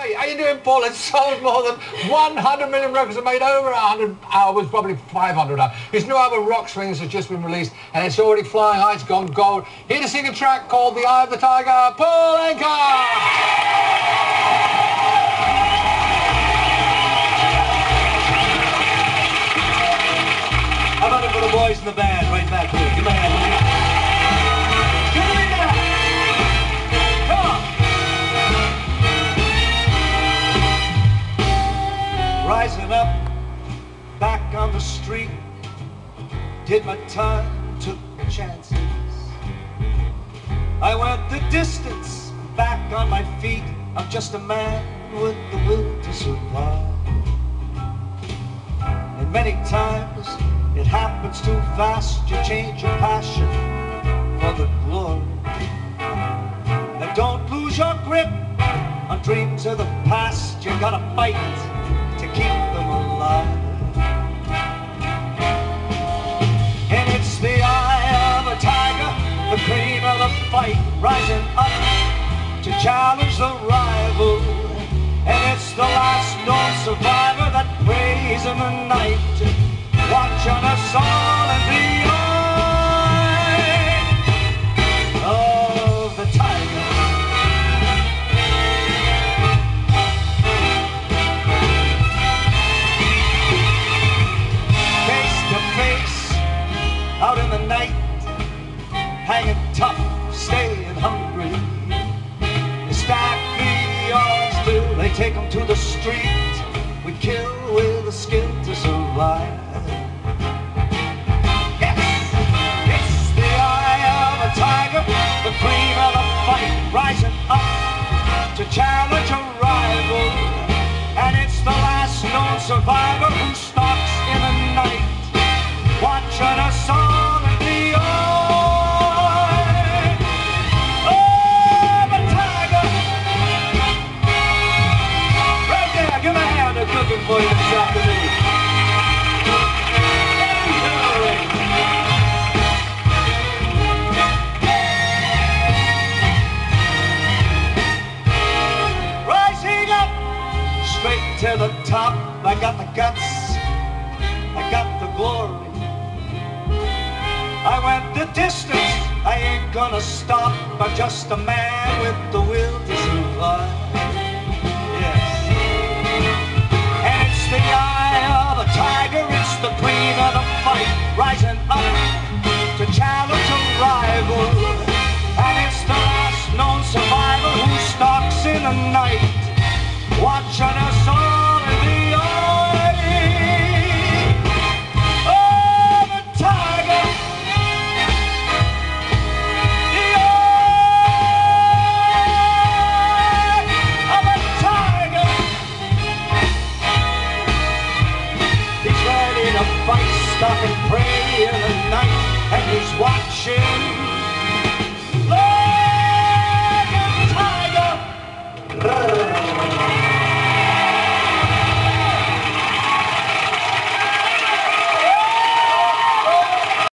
Hey, how you doing, Paul? It's sold more than 100 million records and made over 100 hours, probably 500 hours. His new album, Rock Swings, has just been released and it's already flying high. It's gone gold. Here to sing a track called The Eye of the Tiger, Paul Anka! How about it for the boys in the band right back here? Give on the street, did my time, took chances. I went the distance, back on my feet. I'm just a man with the will to survive. And many times it happens too fast, you change your passion for the glory. And don't lose your grip on dreams of the past, you gotta fight rising up to challenge the rival. Take 'em to the street. We kill with a skill to survive. Yes, it's the eye of a tiger, the cream of the fight, rising up to challenge a rival. And it's the last known survivor to the top. I got the guts, I got the glory. I went the distance, I ain't gonna stop. I'm just a man with the will to survive. Stalk and prey in the night, and he's watching